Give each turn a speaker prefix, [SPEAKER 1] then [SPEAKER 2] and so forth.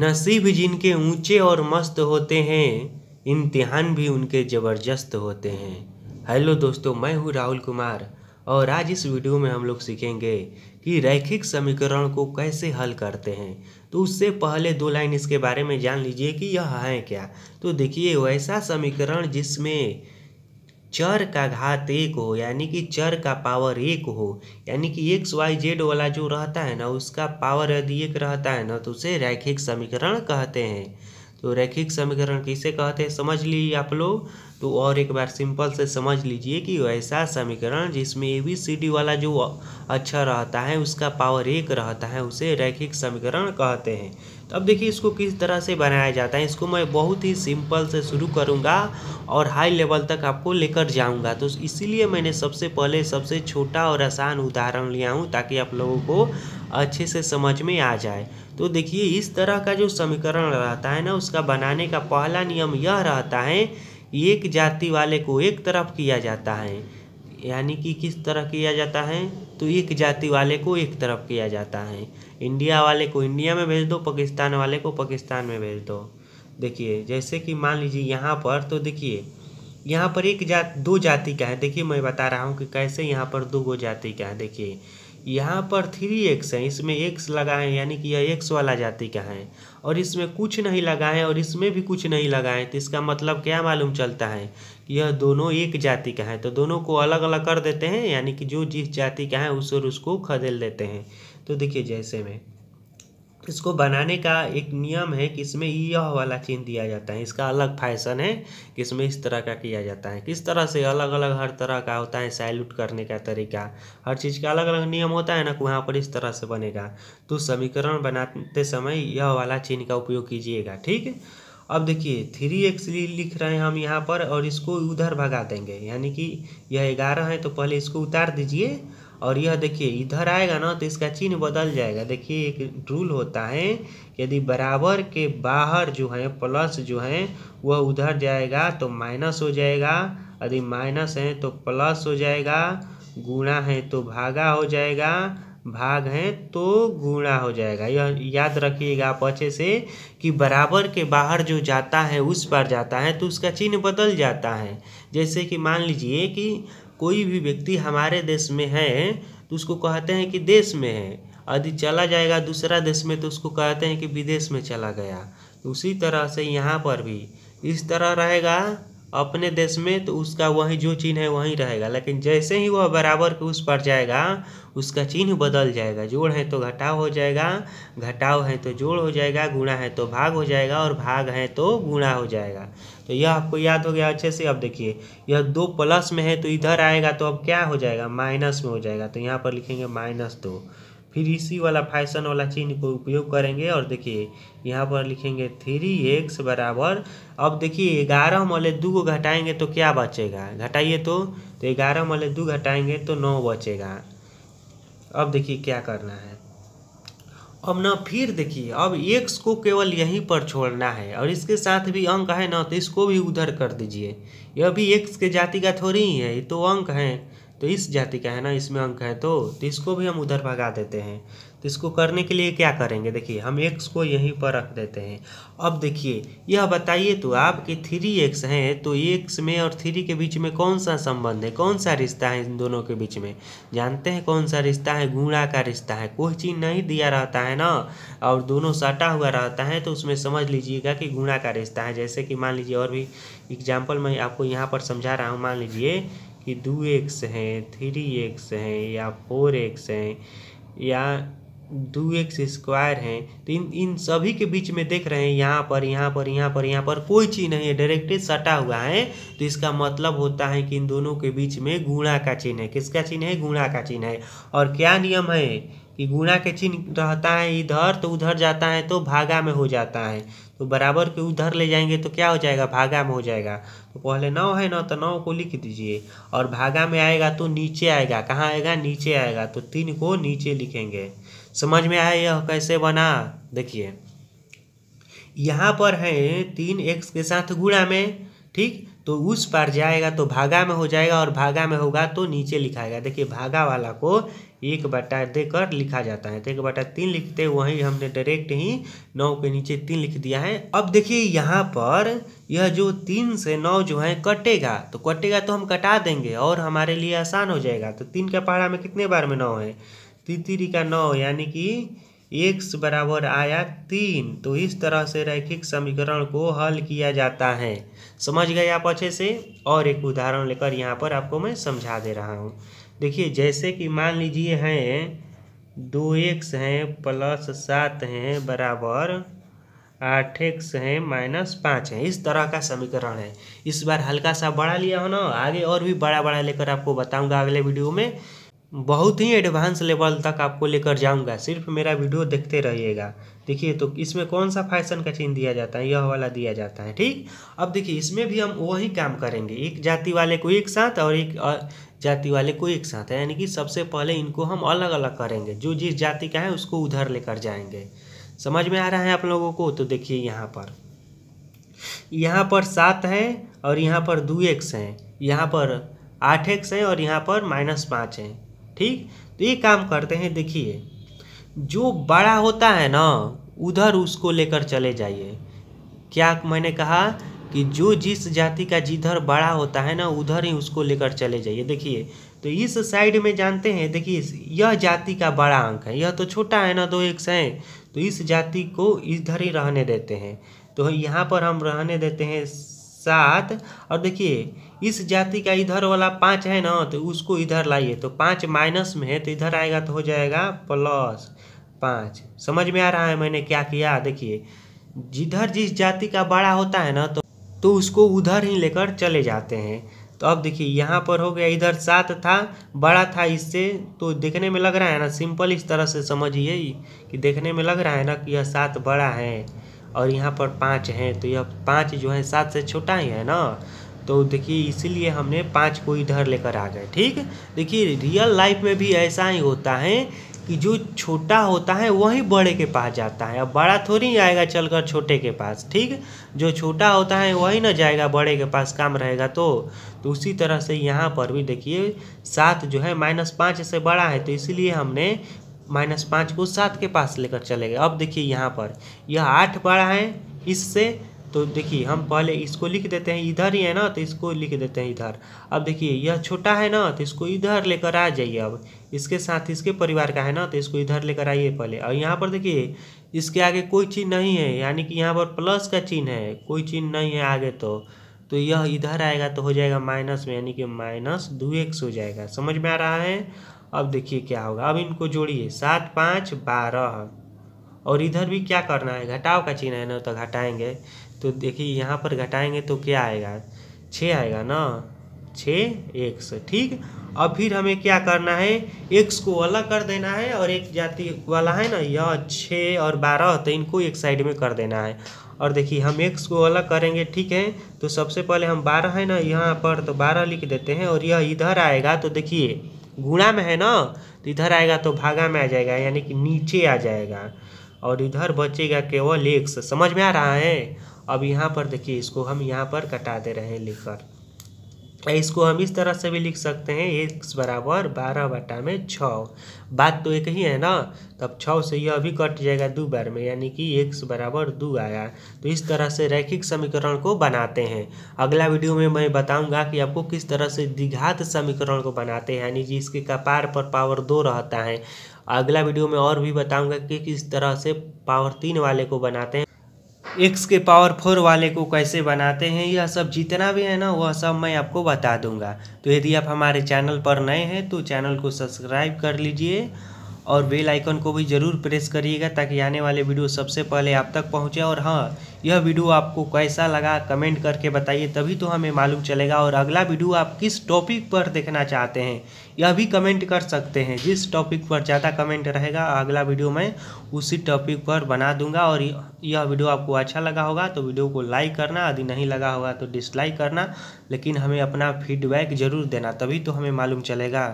[SPEAKER 1] नसीब जिनके ऊँचे और मस्त होते हैं, इम्तिहान भी उनके ज़बरदस्त होते हैं। हेलो दोस्तों, मैं हूँ राहुल कुमार और आज इस वीडियो में हम लोग सीखेंगे कि रैखिक समीकरण को कैसे हल करते हैं। तो उससे पहले दो लाइन इसके बारे में जान लीजिए कि यह है क्या। तो देखिए, वैसा समीकरण जिसमें चर का घात एक हो, यानी कि चर का पावर एक हो, यानी कि एक्स वाई जेड वाला जो रहता है ना, उसका पावर यदि एक रहता है ना तो उसे रैखिक समीकरण कहते हैं। तो रैखिक समीकरण किसे कहते हैं? समझ लीजिए आप लोग। तो और एक बार सिंपल से समझ लीजिए कि वैसा समीकरण जिसमें ए बी सी डी वाला जो अच्छा रहता है, उसका पावर एक रहता है, उसे रैखिक समीकरण कहते हैं। तो अब देखिए इसको किस तरह से बनाया जाता है। इसको मैं बहुत ही सिंपल से शुरू करूँगा और हाई लेवल तक आपको लेकर जाऊँगा। तो इसीलिए मैंने सबसे पहले सबसे छोटा और आसान उदाहरण लिया हूँ ताकि आप लोगों को अच्छे से समझ में आ जाए। तो देखिए, इस तरह का जो समीकरण रहता है ना, उसका बनाने का पहला नियम यह रहता है, एक जाति वाले को एक तरफ़ किया जाता है। यानी कि किस तरह किया जाता है? तो एक जाति वाले को एक तरफ़ किया जाता है। इंडिया वाले को इंडिया में भेज दो, पाकिस्तान वाले को पाकिस्तान में भेज दो। देखिए, जैसे कि मान लीजिए यहाँ पर तो देखिए, यहाँ पर एक जात, दो जाति का है। देखिए, मैं बता रहा हूँ कि कैसे यहाँ पर दो गो जाति का है। देखिए यहाँ पर थ्री एक्स है, इसमें एक्स लगा है यानी कि यह एक्स वाला जाति का है। और इसमें कुछ नहीं लगा है और इसमें भी कुछ नहीं लगा है तो इसका मतलब क्या मालूम चलता है कि यह दोनों एक जाति का है? तो दोनों को अलग अलग कर देते हैं, यानी कि जो जिस जाति का है उस और उसको खदेल देते हैं। तो देखिए जैसे में इसको बनाने का एक नियम है कि इसमें यह वाला चिन्ह दिया जाता है। इसका अलग फ़ैशन है कि इसमें इस तरह का किया जाता है। किस तरह से अलग अलग हर तरह का होता है सैल्यूट करने का तरीका। हर चीज़ का अलग अलग नियम होता है ना वहाँ पर इस तरह से बनेगा। तो समीकरण बनाते समय यह वाला चिन्ह का उपयोग कीजिएगा, ठीक है? अब देखिए, थ्री एक्स लिख रहे हैं हम यहाँ पर और इसको उधर भगा देंगे। यानी कि यह ग्यारह है तो पहले इसको उतार दीजिए और यह देखिए, इधर आएगा ना तो इसका चिन्ह बदल जाएगा। देखिए, एक रूल होता है, यदि बराबर के बाहर जो है प्लस जो है, वह उधर जाएगा तो माइनस हो जाएगा। यदि माइनस है तो प्लस हो जाएगा। गुणा है तो भागा हो जाएगा। भाग है तो गुणा हो जाएगा। यह याद रखिएगा आप अच्छे से कि बराबर के बाहर जो जाता है, उस पर जाता है तो उसका चिन्ह बदल जाता है। जैसे कि मान लीजिए कि कोई भी व्यक्ति हमारे देश में है तो उसको कहते हैं कि देश में है। यदि चला जाएगा दूसरा देश में तो उसको कहते हैं कि विदेश में चला गया। तो उसी तरह से यहाँ पर भी इस तरह रहेगा अपने देश में तो उसका वही जो चिन्ह है, वहीं रहेगा। लेकिन जैसे ही वह बराबर के उस पर जाएगा, उसका चिन्ह बदल जाएगा। जोड़ है तो घटाव हो जाएगा, घटाव है तो जोड़ हो जाएगा, गुणा है तो भाग हो जाएगा, और भाग है तो गुणा हो जाएगा। तो यह आपको याद हो गया अच्छे से। अब देखिए, यह दो प्लस में है तो इधर आएगा तो अब क्या हो जाएगा? माइनस में हो जाएगा। तो यहाँ पर लिखेंगे माइनस दो। फिर इसी वाला फ़ैशन वाला चिन्ह को उपयोग करेंगे और देखिए, यहाँ पर लिखेंगे थ्री एक्स बराबर। अब देखिए, ग्यारह मले दो को घटाएँगे तो क्या बचेगा? घटाइए तो तो ग्यारह मले दो घटाएँगे तो नौ बचेगा। अब देखिए क्या करना है। अब ना फिर देखिए, अब एक्स को केवल यहीं पर छोड़ना है और इसके साथ भी अंक है ना तो इसको भी उधर कर दीजिए। यह भी एक्स के जाति का थोड़ी ही है तो अंक है। तो इस जाति का है ना इसमें अंक है तो, तो इसको भी हम उधर भगा देते हैं। तो इसको करने के लिए क्या करेंगे? देखिए हम एक्स को यहीं पर रख देते हैं। अब देखिए यह बताइए तो आपके थ्री एक्स हैं तो एक्स में और थ्री के बीच में कौन सा संबंध है? कौन सा रिश्ता है इन दोनों के बीच में? जानते हैं कौन सा रिश्ता है? गुणा का रिश्ता है। कोई चीज़ नहीं दिया रहता है ना और दोनों सटा हुआ रहता है तो उसमें समझ लीजिएगा कि गुणा का रिश्ता है। जैसे कि मान लीजिए और भी एग्ज़ाम्पल मैं आपको यहाँ पर समझा रहा हूँ। मान लीजिए कि दू एक्स हैं थ्री एक्स हैं, या फोर एक्स हैं, या दो एक्स स्क्वायर हैं तो इन इन सभी के बीच में देख रहे हैं, यहाँ पर यहाँ पर यहाँ पर यहाँ पर कोई चीज़ नहीं है डायरेक्टली सटा हुआ है तो इसका मतलब होता है कि इन दोनों के बीच में गुणा का चिन्ह है। किसका चिन्ह है? गुणा का चिन्ह है। और क्या नियम है? कि गुणा के चिन्ह रहता है, इधर तो उधर जाता है तो भागा में हो जाता है। तो बराबर के उधर ले जाएँगे तो क्या हो जाएगा? भागा में हो जाएगा। तो पहले नौ है ना तो नौ को लिख दीजिए। और भागा में आएगा तो नीचे आएगा। कहाँ आएगा? नीचे आएगा। तो तीन को नीचे लिखेंगे। समझ में आया यह कैसे बना? देखिए। यहाँ पर है तीन एक्स के साथ गुणा में, ठीक? तो उस पार जाएगा तो भागा में हो जाएगा और भागा में होगा तो नीचे लिखाएगा देखिए, भागा वाला को एक बटा देकर लिखा जाता है। तो एक बटा तीन लिखते वहीं हमने डायरेक्ट ही नौ के नीचे तीन लिख दिया है। अब देखिए, यहाँ पर यह जो तीन से नौ जो है कटेगा। तो कटेगा तो हम कटा देंगे और हमारे लिए आसान हो जाएगा। तो तीन का पहाड़ा में कितने बार में नौ है? तितरी का नौ, यानी कि एक्स बराबर आया तीन। तो इस तरह से रैखिक समीकरण को हल किया जाता है। समझ गए आप अच्छे से? और एक उदाहरण लेकर यहाँ पर आपको मैं समझा दे रहा हूँ। देखिए, जैसे कि मान लीजिए हैं, दो एक्स हैं प्लस सात हैं बराबर आठ एक्स है माइनस पाँच है। इस तरह का समीकरण है। इस बार हल्का सा बड़ा लिया हो ना? आगे और भी बड़ा बड़ा लेकर आपको बताऊँगा अगले वीडियो में। बहुत ही एडवांस लेवल तक आपको लेकर जाऊँगा। सिर्फ़ मेरा वीडियो देखते रहिएगा। देखिए तो इसमें कौन सा फ़ैशन का चिन्ह दिया जाता है? यह वाला दिया जाता है, ठीक? अब देखिए, इसमें भी हम वही काम करेंगे। एक जाति वाले को एक साथ और एक जाति वाले को एक साथ। यानी कि सबसे पहले इनको हम अलग अलग करेंगे। जो जिस जाति का है, उसको उधर लेकर जाएँगे। समझ में आ रहा है आप लोगों को? तो देखिए यहाँ पर। यहाँ पर सात है और यहाँ पर दो एक्स हैं। यहाँ पर आठ एक्स है और यहाँ पर माइनस पाँच है। ठीक? तो ये काम करते हैं, देखिए, जो बड़ा होता है ना, उधर उसको लेकर चले जाइए। क्या मैंने कहा कि जो जिस जाति का जिधर बड़ा होता है ना, उधर ही उसको लेकर चले जाइए। देखिए तो इस साइड में जानते हैं, देखिए, यह जाति का बड़ा अंक है। यह तो छोटा है ना, दो एक है। तो इस जाति को इधर ही रहने देते हैं। तो यहाँ पर हम रहने देते हैं सात। और देखिए इस जाति का इधर वाला पाँच है ना तो उसको इधर लाइए तो पाँच माइनस में है तो इधर आएगा तो हो जाएगा प्लस पाँच। समझ में आ रहा है मैंने क्या किया? देखिए, जिधर जिस जाति का बड़ा होता है ना तो तो उसको उधर ही लेकर चले जाते हैं। तो अब देखिए, यहाँ पर हो गया, इधर सात था, बड़ा था इससे तो देखने में लग रहा है ना, सिंपल इस तरह से समझिए कि देखने में लग रहा है ना कि यह सात बड़ा है, और यहाँ पर पाँच है तो यह पाँच जो है सात से छोटा ही है ना। तो देखिए, इसीलिए हमने पाँच को इधर लेकर आ गए, ठीक? देखिए रियल लाइफ में भी ऐसा ही होता है कि जो छोटा होता है, वही बड़े के पास जाता है। अब बड़ा थोड़ी आएगा चलकर छोटे के पास, ठीक? जो छोटा होता है, वही ना जाएगा, बड़े के पास काम रहेगा तो। तो उसी तरह से यहाँ पर भी देखिए, सात जो है माइनस पाँच से बड़ा है तो इसीलिए हमने माइनस पाँच को सात के पास लेकर चले गए। अब देखिए यहाँ पर, यह आठ बड़ा है, इससे तो देखिए, हम पहले इसको लिख देते हैं, इधर ही है ना तो इसको लिख देते हैं इधर। अब देखिए, यह छोटा है ना तो इसको इधर लेकर आ जाइए अब। इसके साथ इसके परिवार का है ना तो इसको इधर लेकर आइए पहले। और यहाँ पर देखिए, इसके आगे कोई चीज़ नहीं है, यानी कि यहाँ पर प्लस का चिन्ह है, कोई चिन्ह नहीं है आगे तो। तो यह इधर आएगा तो हो जाएगा माइनस में, यानी कि माइनस दो एक्स हो जाएगा। समझ में आ रहा है? अब देखिए क्या होगा। अब इनको जोड़िए। सात, पाँच, बारह। और इधर भी क्या करना है? घटाव का चिन्ह है ना तो घटाएँगे। तो देखिए, यहाँ पर घटाएँगे तो क्या आएगा? छः आएगा ना? छः एक्स ठीक? अब फिर हमें क्या करना है? एक्स को अलग कर देना है और एक जाति वाला है ना, यह छः और बारह तो इनको एक साइड में कर देना है। और देखिए, हम एक्स को अलग करेंगे, ठीक है? तो सबसे पहले हम बारह है ना, यहाँ पर तो बारह लिख देते हैं और यह इधर आएगा तो देखिए, गुणा में है ना? तो इधर आएगा तो भागा में आ जाएगा, यानी कि नीचे आ जाएगा। और इधर बचेगा केवल एक्स समझ में आ रहा है? अब यहाँ पर देखिए, इसको हम यहाँ पर कटा दे रहे हैं लिखकर। इसको हम इस तरह से भी लिख सकते हैं एक्स बराबर बारह बटा में छ बात तो एक ही है ना? तब छः से यह भी कट जाएगा दो बार में, यानी कि एक्स बराबर दो आया। तो इस तरह से रैखिक समीकरण को बनाते हैं। अगला वीडियो में मैं बताऊँगा कि आपको किस तरह से द्विघात समीकरण को बनाते हैं, यानी जिसके कपार पर पावर दो रहता है। अगला वीडियो में और भी बताऊँगा कि किस तरह से पावर तीन वाले को बनाते हैं। एक्स के पावर फोर वाले को कैसे बनाते हैं, यह सब जितना भी है ना, वह सब मैं आपको बता दूँगा। तो यदि आप हमारे चैनल पर नए हैं तो चैनल को सब्सक्राइब कर लीजिए और बेल आइकन को भी ज़रूर प्रेस करिएगा ताकि आने वाले वीडियो सबसे पहले आप तक पहुँचे। और हाँ यह वीडियो आपको कैसा लगा कमेंट करके बताइए, तभी तो हमें मालूम चलेगा। और अगला वीडियो आप किस टॉपिक पर देखना चाहते हैं, यह भी कमेंट कर सकते हैं। जिस टॉपिक पर ज़्यादा कमेंट रहेगा, अगला वीडियो मैं उसी टॉपिक पर बना दूँगा। और यह वीडियो आपको अच्छा लगा होगा तो वीडियो को लाइक करना। यदि नहीं लगा होगा तो डिसलाइक करना। लेकिन हमें अपना फीडबैक ज़रूर देना, तभी तो हमें मालूम चलेगा।